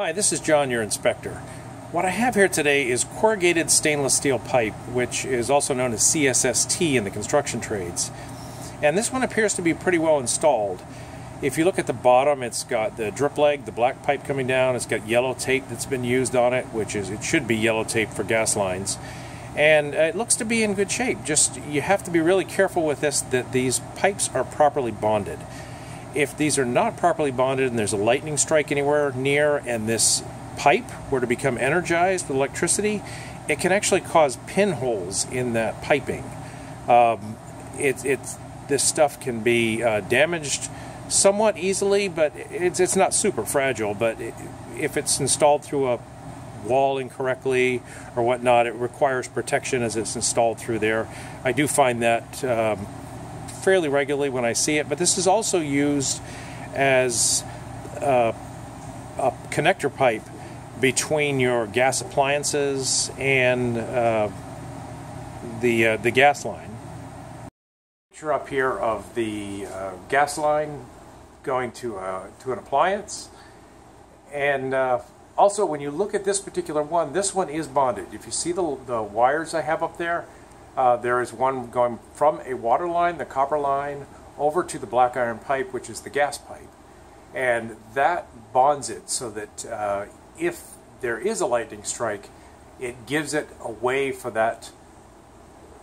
Hi, this is John, your inspector. What I have here today is corrugated stainless steel pipe, which is also known as CSST in the construction trades. And this one appears to be pretty well installed. If you look at the bottom, it's got the drip leg, the black pipe coming down. It's got yellow tape that's been used on it, which is it should be yellow tape for gas lines. And it looks to be in good shape. Just you have to be really careful with this that these pipes are properly bonded if these are not properly bonded and there's a lightning strike anywhere near and this pipe were to become energized with electricity, it can actually cause pinholes in that piping. Um, it, it's, this stuff can be uh, damaged somewhat easily, but it's, it's not super fragile. But it, if it's installed through a wall incorrectly or whatnot, it requires protection as it's installed through there. I do find that um, fairly regularly when I see it, but this is also used as a, a connector pipe between your gas appliances and uh, the uh, the gas line. Picture up here of the uh, gas line going to uh, to an appliance, and uh, also when you look at this particular one, this one is bonded. If you see the the wires I have up there, uh, there is one going from a water line, the copper line, over to the black iron pipe, which is the gas pipe. And that bonds it so that uh, if there is a lightning strike, it gives it a way for that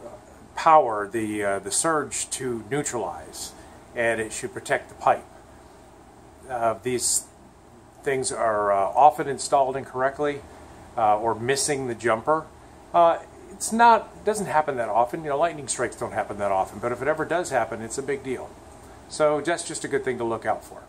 uh, power, the, uh, the surge, to neutralize. And it should protect the pipe. Uh, these things are often installed incorrectly or missing the jumper it's not doesn't happen that often. You know, lightning strikes don't happen that often, but if it ever does happen, it's a big deal. So that's just a good thing to look out for.